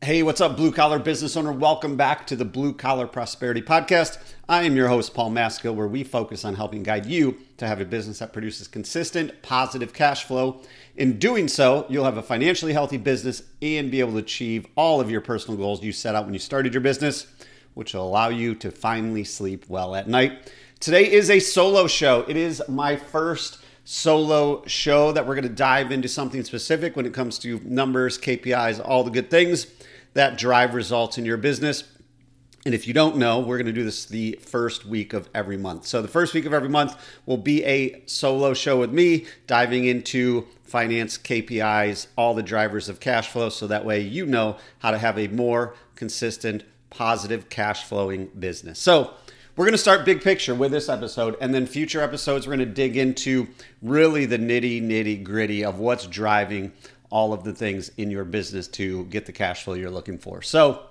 Hey, what's up, blue collar business owner? Welcome back to the Blue Collar Prosperity Podcast. I am your host, Paul Maskill, where we focus on helping guide you to have a business that produces consistent, positive cash flow. In doing so, you'll have a financially healthy business and be able to achieve all of your personal goals you set out when you started your business, which will allow you to finally sleep well at night. Today is a solo show. It is my first solo show that we're going to dive into something specific when it comes to numbers, KPIs, all the good things that drive results in your business. And if you don't know, we're going to do this the first week of every month. So, the first week of every month will be a solo show with me diving into finance, KPIs, all the drivers of cash flow. So that way you know how to have a more consistent, positive cash flowing business. So, we're going to start big picture with this episode, and then future episodes, we're going to dig into really the nitty, nitty gritty of what's driving all of the things in your business to get the cash flow you're looking for. So,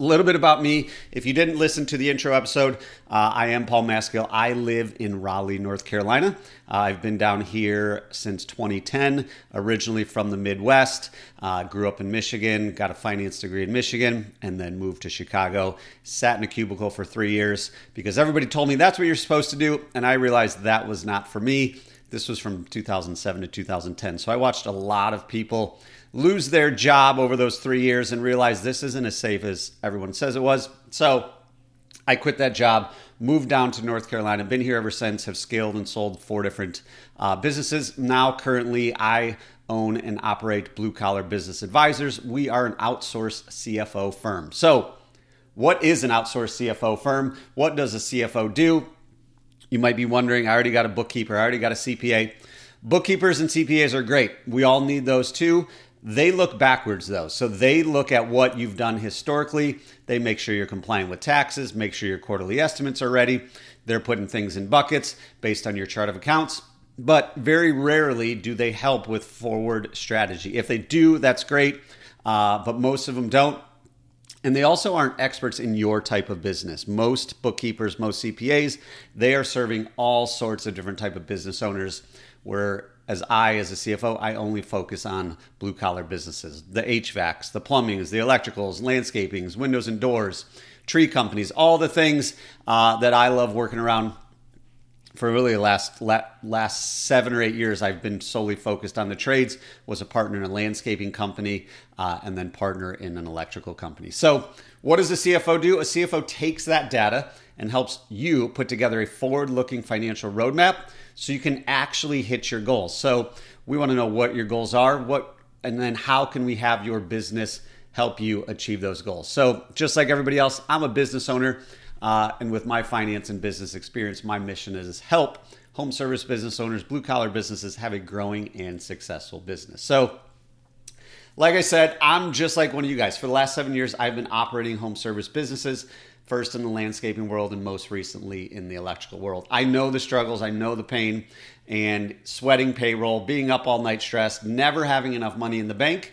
a little bit about me. If you didn't listen to the intro episode, uh, I am Paul Maskill. I live in Raleigh, North Carolina. Uh, I've been down here since 2010, originally from the Midwest. Uh, grew up in Michigan, got a finance degree in Michigan, and then moved to Chicago. Sat in a cubicle for three years because everybody told me that's what you're supposed to do, and I realized that was not for me. This was from 2007 to 2010. So I watched a lot of people lose their job over those three years and realize this isn't as safe as everyone says it was. So I quit that job, moved down to North Carolina, been here ever since, have scaled and sold four different uh, businesses. Now, currently, I own and operate Blue Collar Business Advisors. We are an outsourced CFO firm. So, what is an outsourced CFO firm? What does a CFO do? You might be wondering, I already got a bookkeeper, I already got a CPA. Bookkeepers and CPAs are great. We all need those too. They look backwards though. So they look at what you've done historically. They make sure you're complying with taxes, make sure your quarterly estimates are ready. They're putting things in buckets based on your chart of accounts. But very rarely do they help with forward strategy. If they do, that's great. Uh, but most of them don't. And they also aren't experts in your type of business. Most bookkeepers, most CPAs, they are serving all sorts of different type of business owners where as I as a CFO, I only focus on blue collar businesses, the HVACs, the plumbings, the electricals, landscapings, windows and doors, tree companies, all the things uh, that I love working around for really the last last seven or eight years, I've been solely focused on the trades. Was a partner in a landscaping company, uh, and then partner in an electrical company. So, what does a CFO do? A CFO takes that data and helps you put together a forward-looking financial roadmap so you can actually hit your goals. So, we want to know what your goals are, what, and then how can we have your business help you achieve those goals. So, just like everybody else, I'm a business owner. Uh, and with my finance and business experience, my mission is help home service business owners, blue collar businesses have a growing and successful business. So, like I said, I'm just like one of you guys. For the last seven years, I've been operating home service businesses, first in the landscaping world and most recently in the electrical world. I know the struggles, I know the pain, and sweating payroll, being up all night stressed, never having enough money in the bank.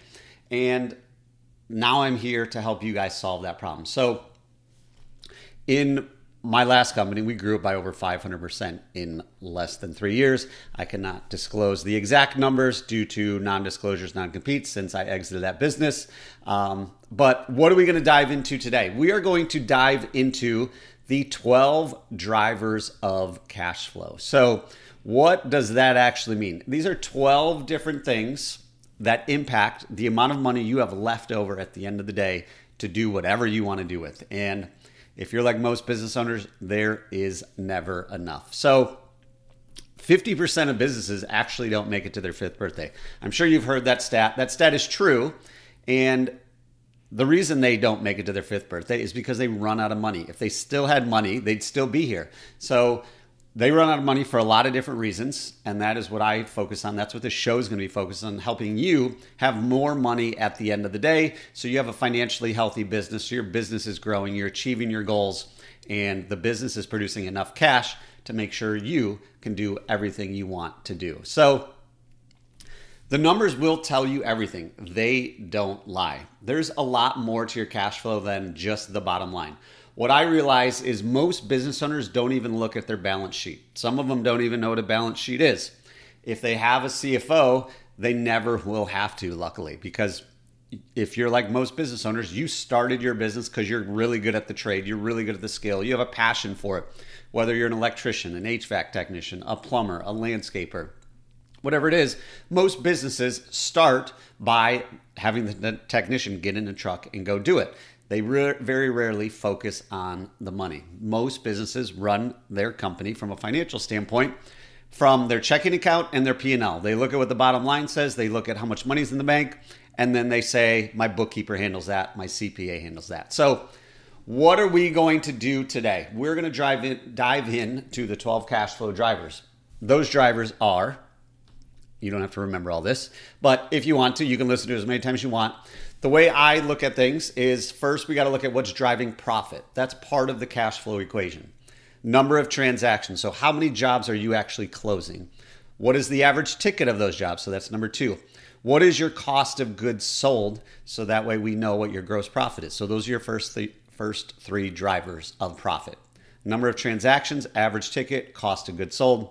And now I'm here to help you guys solve that problem. So, in my last company, we grew by over 500% in less than three years. I cannot disclose the exact numbers due to non disclosures, non competes since I exited that business. Um, but what are we going to dive into today? We are going to dive into the 12 drivers of cash flow. So, what does that actually mean? These are 12 different things that impact the amount of money you have left over at the end of the day to do whatever you want to do with. And if you're like most business owners, there is never enough. So, 50% of businesses actually don't make it to their fifth birthday. I'm sure you've heard that stat. That stat is true. And the reason they don't make it to their fifth birthday is because they run out of money. If they still had money, they'd still be here. So, they run out of money for a lot of different reasons, and that is what I focus on. That's what this show is going to be focused on helping you have more money at the end of the day so you have a financially healthy business, so your business is growing, you're achieving your goals, and the business is producing enough cash to make sure you can do everything you want to do. So, the numbers will tell you everything. They don't lie. There's a lot more to your cash flow than just the bottom line. What I realize is most business owners don't even look at their balance sheet. Some of them don't even know what a balance sheet is. If they have a CFO, they never will have to, luckily, because if you're like most business owners, you started your business because you're really good at the trade, you're really good at the skill, you have a passion for it. Whether you're an electrician, an HVAC technician, a plumber, a landscaper, whatever it is, most businesses start by having the technician get in a truck and go do it. They re- very rarely focus on the money. Most businesses run their company from a financial standpoint from their checking account and their P&L. They look at what the bottom line says, they look at how much money's in the bank, and then they say my bookkeeper handles that, my CPA handles that. So, what are we going to do today? We're going to drive in, dive in to the 12 cash flow drivers. Those drivers are you don't have to remember all this, but if you want to, you can listen to as many times as you want. The way I look at things is first we got to look at what's driving profit. That's part of the cash flow equation. Number of transactions. So, how many jobs are you actually closing? What is the average ticket of those jobs? So, that's number two. What is your cost of goods sold? So that way we know what your gross profit is. So, those are your first three, first three drivers of profit number of transactions, average ticket, cost of goods sold.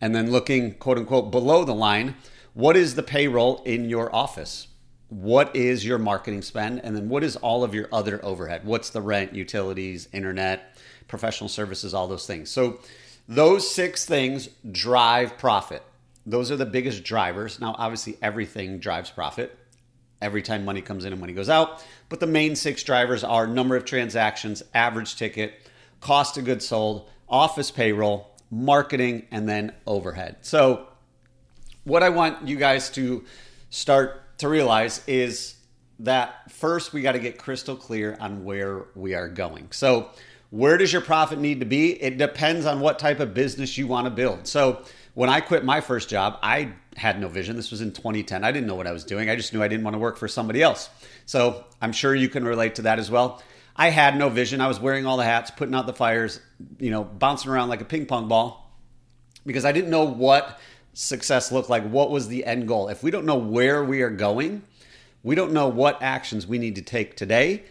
And then looking quote unquote below the line, what is the payroll in your office? What is your marketing spend? And then what is all of your other overhead? What's the rent utilities internet professional services all those things? So those six things drive profit. Those are the biggest drivers. Now obviously everything drives profit. Every time money comes in and money goes out. But the main six drivers are number of transactions average ticket cost of goods sold office payroll marketing and then overhead. So what i want you guys to start to realize is that first we got to get crystal clear on where we are going. So, where does your profit need to be? It depends on what type of business you want to build. So, when I quit my first job, I had no vision. This was in 2010. I didn't know what I was doing. I just knew I didn't want to work for somebody else. So, I'm sure you can relate to that as well. I had no vision. I was wearing all the hats, putting out the fires, you know, bouncing around like a ping pong ball because I didn't know what success look like? What was the end goal? If we don't know where we are going, we don't know what actions we need to take today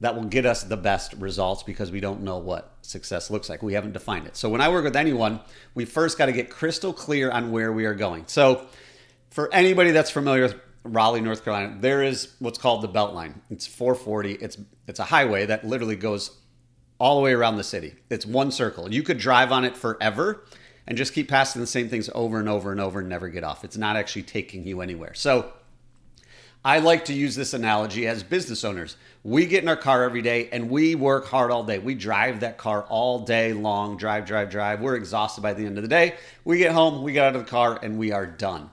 that will get us the best results because we don't know what success looks like. We haven't defined it. So when I work with anyone, we first got to get crystal clear on where we are going. So for anybody that's familiar with Raleigh, North Carolina, there is what's called the Beltline. It's 440. It's it's a highway that literally goes all the way around the city. It's one circle. You could drive on it forever and just keep passing the same things over and over and over and never get off. It's not actually taking you anywhere. So I like to use this analogy as business owners. We get in our car every day and we work hard all day. We drive that car all day long, drive, drive, drive. We're exhausted by the end of the day. We get home, we get out of the car, and we are done.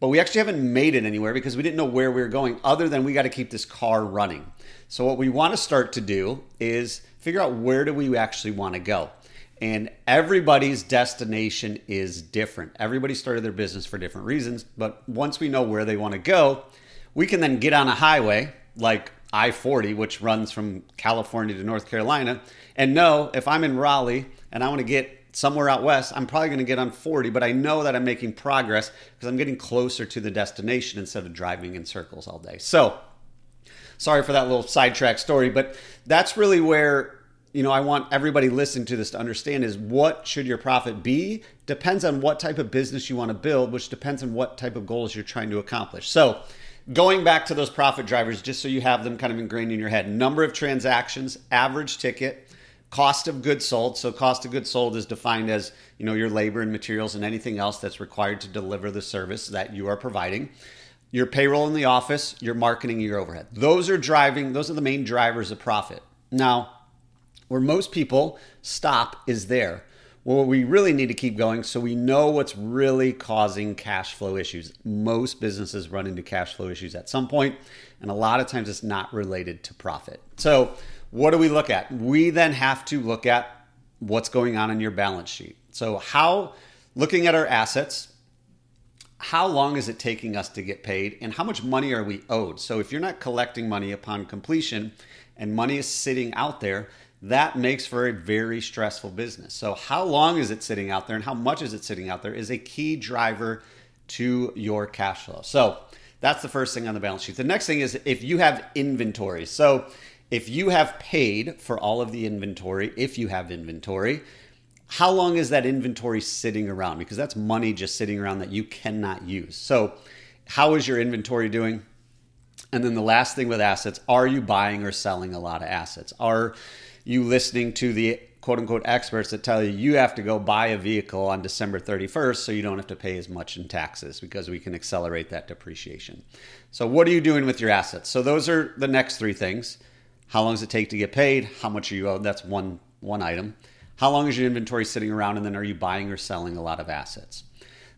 But we actually haven't made it anywhere because we didn't know where we were going, other than we got to keep this car running. So, what we want to start to do is figure out where do we actually want to go and everybody's destination is different. Everybody started their business for different reasons, but once we know where they want to go, we can then get on a highway like I 40, which runs from California to North Carolina, and know if I'm in Raleigh and I want to get somewhere out west, I'm probably going to get on 40, but I know that I'm making progress because I'm getting closer to the destination instead of driving in circles all day. So, sorry for that little sidetrack story, but that's really where you know, I want everybody listening to this to understand is what should your profit be depends on what type of business you want to build, which depends on what type of goals you're trying to accomplish. So, going back to those profit drivers, just so you have them kind of ingrained in your head number of transactions, average ticket, cost of goods sold. So, cost of goods sold is defined as, you know, your labor and materials and anything else that's required to deliver the service that you are providing your payroll in the office, your marketing, your overhead. Those are driving, those are the main drivers of profit. Now, where most people stop is there. Well, we really need to keep going so we know what's really causing cash flow issues. Most businesses run into cash flow issues at some point, and a lot of times it's not related to profit. So, what do we look at? We then have to look at what's going on in your balance sheet. So, how, looking at our assets, how long is it taking us to get paid and how much money are we owed? So, if you're not collecting money upon completion and money is sitting out there, that makes for a very stressful business. So, how long is it sitting out there and how much is it sitting out there is a key driver to your cash flow. So, that's the first thing on the balance sheet. The next thing is if you have inventory. So, if you have paid for all of the inventory, if you have inventory, how long is that inventory sitting around? Because that's money just sitting around that you cannot use. So, how is your inventory doing? And then the last thing with assets are you buying or selling a lot of assets? Are you listening to the quote unquote experts that tell you you have to go buy a vehicle on December 31st so you don't have to pay as much in taxes because we can accelerate that depreciation. So, what are you doing with your assets? So, those are the next three things. How long does it take to get paid? How much are you owed? That's one, one item. How long is your inventory sitting around? And then are you buying or selling a lot of assets?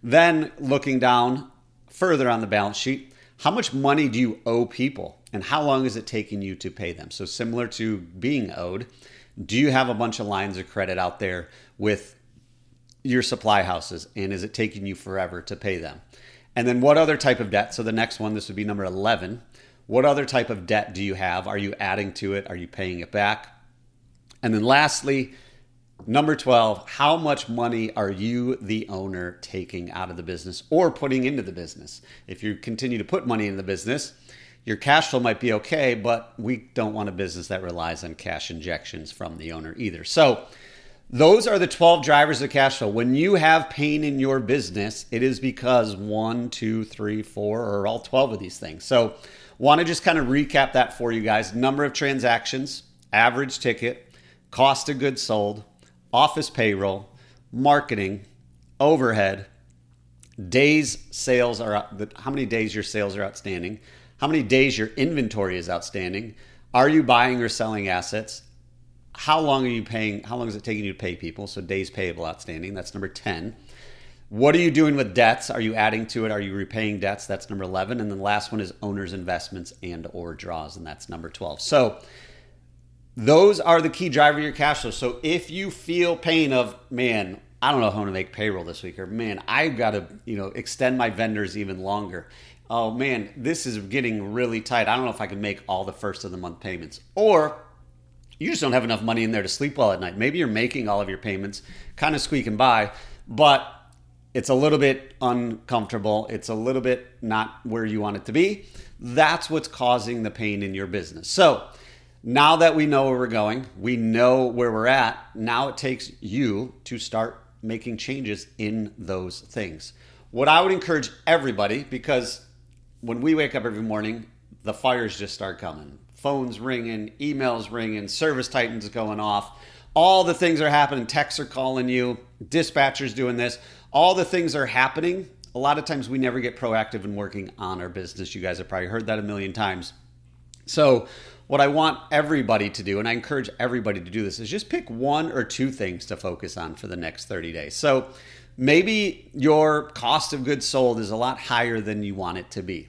Then, looking down further on the balance sheet, how much money do you owe people? And how long is it taking you to pay them? So, similar to being owed, do you have a bunch of lines of credit out there with your supply houses? And is it taking you forever to pay them? And then what other type of debt? So the next one, this would be number 11. What other type of debt do you have? Are you adding to it? Are you paying it back? And then lastly, number 12, how much money are you, the owner, taking out of the business or putting into the business? If you continue to put money in the business, your cash flow might be okay, but we don't want a business that relies on cash injections from the owner either. So, those are the 12 drivers of cash flow. When you have pain in your business, it is because one, two, three, four, or all 12 of these things. So, want to just kind of recap that for you guys number of transactions, average ticket, cost of goods sold, office payroll, marketing, overhead, days sales are how many days your sales are outstanding how many days your inventory is outstanding. Are you buying or selling assets? How long are you paying? How long is it taking you to pay people? So days payable outstanding. That's number 10. What are you doing with debts? Are you adding to it? Are you repaying debts? That's number 11. And the last one is owner's investments and or draws, and that's number 12. So those are the key driver of your cash flow. So if you feel pain of, man, I don't know how to make payroll this week, or man, I've got to, you know, extend my vendors even longer oh man, this is getting really tight. I don't know if I can make all the first of the month payments. Or you just don't have enough money in there to sleep well at night. Maybe you're making all of your payments, kind of squeaking by, but it's a little bit uncomfortable. It's a little bit not where you want it to be. That's what's causing the pain in your business. So, now that we know where we're going, we know where we're at, now it takes you to start making changes in those things. What I would encourage everybody, because when we wake up every morning, the fires just start coming. Phones ringing, emails ringing, ServiceTitans going off. All the things are happening. Texts are calling you, dispatchers doing this. All the things are happening. A lot of times we never get proactive in working on our business. You guys have probably heard that a million times. So, what I want everybody to do, and I encourage everybody to do this, is just pick one or two things to focus on for the next 30 days. So, maybe your cost of goods sold is a lot higher than you want it to be.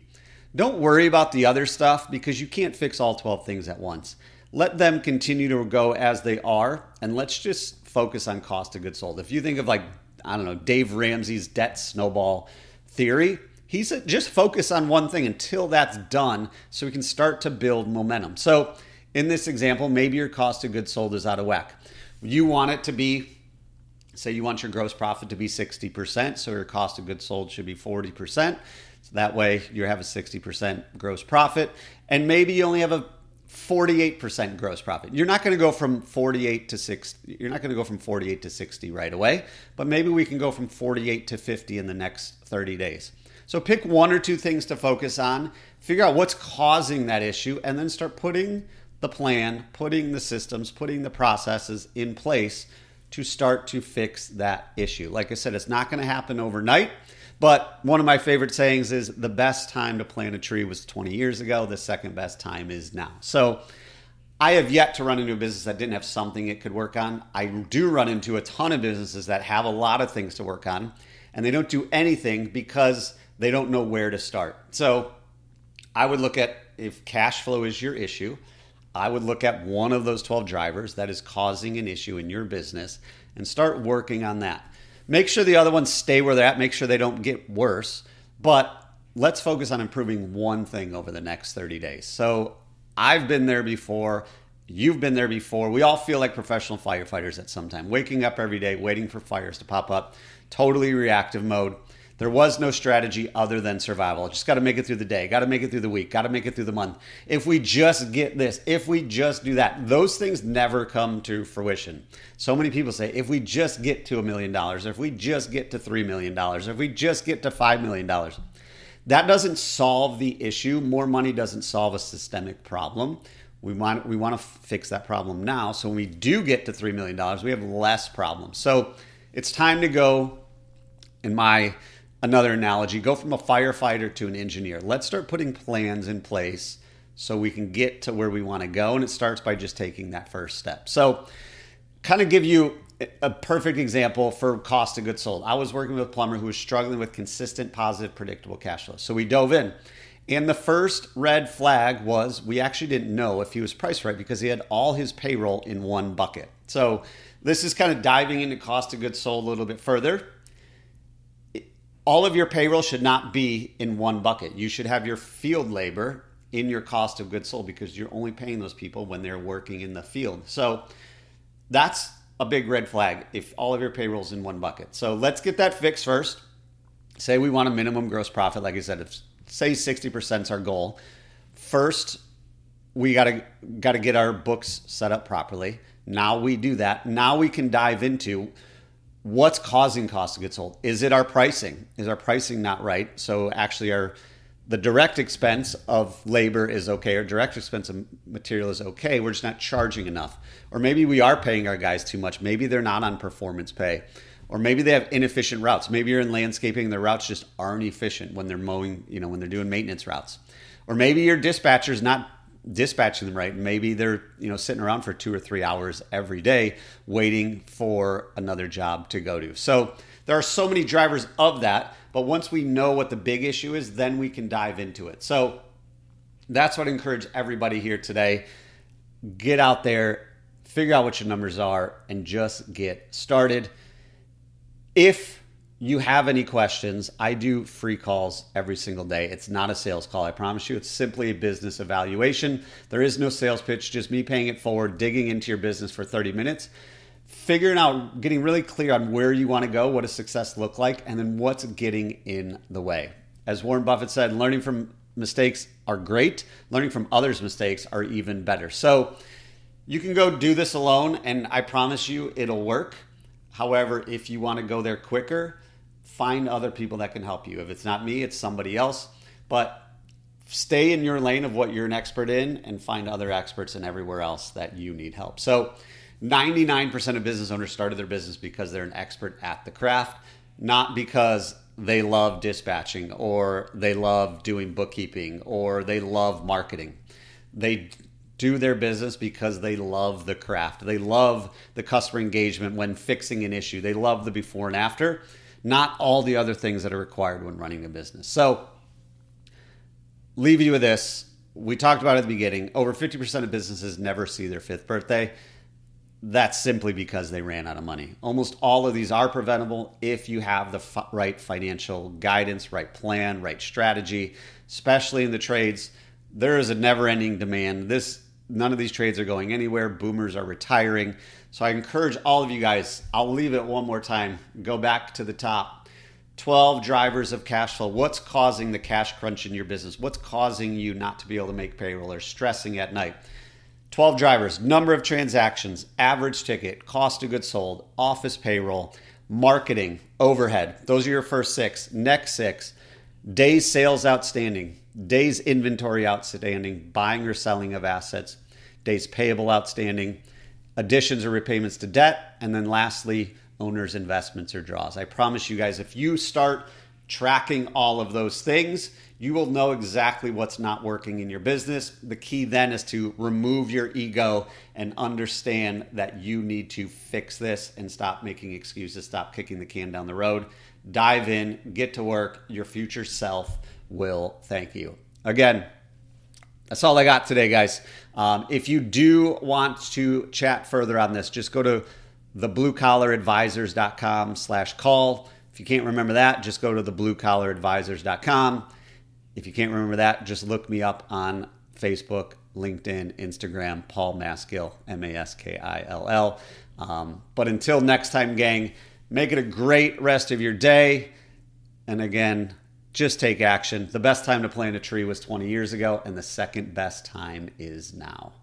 Don't worry about the other stuff because you can't fix all 12 things at once. Let them continue to go as they are, and let's just focus on cost of goods sold. If you think of like, I don't know, Dave Ramsey's debt snowball theory, he said just focus on one thing until that's done so we can start to build momentum. So, in this example, maybe your cost of goods sold is out of whack. You want it to be, say, you want your gross profit to be 60%, so your cost of goods sold should be 40%. That way you have a 60% gross profit, and maybe you only have a 48% gross profit. You're not going to go from 48 to 60. You're not going to go from 48 to 60 right away, but maybe we can go from 48 to 50 in the next 30 days. So pick one or two things to focus on, figure out what's causing that issue, and then start putting the plan, putting the systems, putting the processes in place to start to fix that issue. Like I said, it's not going to happen overnight. But one of my favorite sayings is the best time to plant a tree was 20 years ago. The second best time is now. So I have yet to run into a business that didn't have something it could work on. I do run into a ton of businesses that have a lot of things to work on and they don't do anything because they don't know where to start. So I would look at if cash flow is your issue, I would look at one of those 12 drivers that is causing an issue in your business and start working on that. Make sure the other ones stay where they're at. Make sure they don't get worse. But let's focus on improving one thing over the next 30 days. So I've been there before. You've been there before. We all feel like professional firefighters at some time, waking up every day, waiting for fires to pop up, totally reactive mode. There was no strategy other than survival. Just got to make it through the day, got to make it through the week, got to make it through the month. If we just get this, if we just do that, those things never come to fruition. So many people say, if we just get to a million dollars, if we just get to $3 million, if we just get to $5 million, That doesn't solve the issue. More money doesn't solve a systemic problem. We want we want to fix that problem now. So when we do get to three million dollars, we have less problems. So it's time to go. In my another analogy, go from a firefighter to an engineer. Let's start putting plans in place so we can get to where we want to go. And it starts by just taking that first step. So, kind of give you a perfect example for cost of goods sold. I was working with a plumber who was struggling with consistent, positive, predictable cash flow. So we dove in. And the first red flag was we actually didn't know if he was priced right because he had all his payroll in one bucket. So this is kind of diving into cost of goods sold a little bit further. All of your payroll should not be in one bucket. You should have your field labor in your cost of goods sold because you're only paying those people when they're working in the field. So that's a big red flag if all of your payroll's in one bucket. So let's get that fixed first. Say we want a minimum gross profit, like I said, if say 60% is our goal. First, we gotta gotta get our books set up properly. Now we do that. Now we can dive into what's causing cost of goods sold. Is it our pricing? Is our pricing not right? So actually our the direct expense of labor is okay or direct expense of material is okay we're just not charging enough or maybe we are paying our guys too much maybe they're not on performance pay or maybe they have inefficient routes maybe you're in landscaping and the routes just aren't efficient when they're mowing you know when they're doing maintenance routes or maybe your dispatcher's not dispatching them right maybe they're you know sitting around for two or three hours every day waiting for another job to go to so there are so many drivers of that but once we know what the big issue is, then we can dive into it. So that's what I encourage everybody here today. Get out there, figure out what your numbers are, and just get started. If you have any questions, I do free calls every single day. It's not a sales call, I promise you. It's simply a business evaluation. There is no sales pitch, just me paying it forward, digging into your business for 30 minutes figuring out, getting really clear on where you want to go, what does success look like, and then what's getting in the way. As Warren Buffett said, learning from mistakes are great, learning from others' mistakes are even better. So you can go do this alone, and I promise you it'll work. However, if you want to go there quicker, find other people that can help you. If it's not me, it's somebody else. But stay in your lane of what you're an expert in and find other experts in everywhere else that you need help. So, 99% of business owners started their business because they're an expert at the craft, not because they love dispatching or they love doing bookkeeping or they love marketing. They do their business because they love the craft. They love the customer engagement when fixing an issue. They love the before and after, not all the other things that are required when running a business. So, leave you with this. We talked about at the beginning over 50% of businesses never see their fifth birthday that's simply because they ran out of money. Almost all of these are preventable if you have the f- right financial guidance, right plan, right strategy, especially in the trades. There is a never-ending demand. This none of these trades are going anywhere. Boomers are retiring. So I encourage all of you guys, I'll leave it one more time. Go back to the top. 12 drivers of cash flow. What's causing the cash crunch in your business? What's causing you not to be able to make payroll or stressing at night? 12 drivers, number of transactions, average ticket, cost of goods sold, office payroll, marketing, overhead. Those are your first six. Next six, days sales outstanding, days inventory outstanding, buying or selling of assets, days payable outstanding, additions or repayments to debt, and then lastly, owner's investments or draws. I promise you guys, if you start tracking all of those things, you will know exactly what's not working in your business. The key then is to remove your ego and understand that you need to fix this and stop making excuses, stop kicking the can down the road. Dive in, get to work. Your future self will thank you. Again, that's all I got today, guys. Um, if you do want to chat further on this, just go to thebluecollaradvisors.com slash call. If you can't remember that, just go to thebluecollaradvisors.com. If you can't remember that, just look me up on Facebook, LinkedIn, Instagram, Paul Maskill, M A S K I L L. Um, but until next time, gang, make it a great rest of your day. And again, just take action. The best time to plant a tree was 20 years ago, and the second best time is now.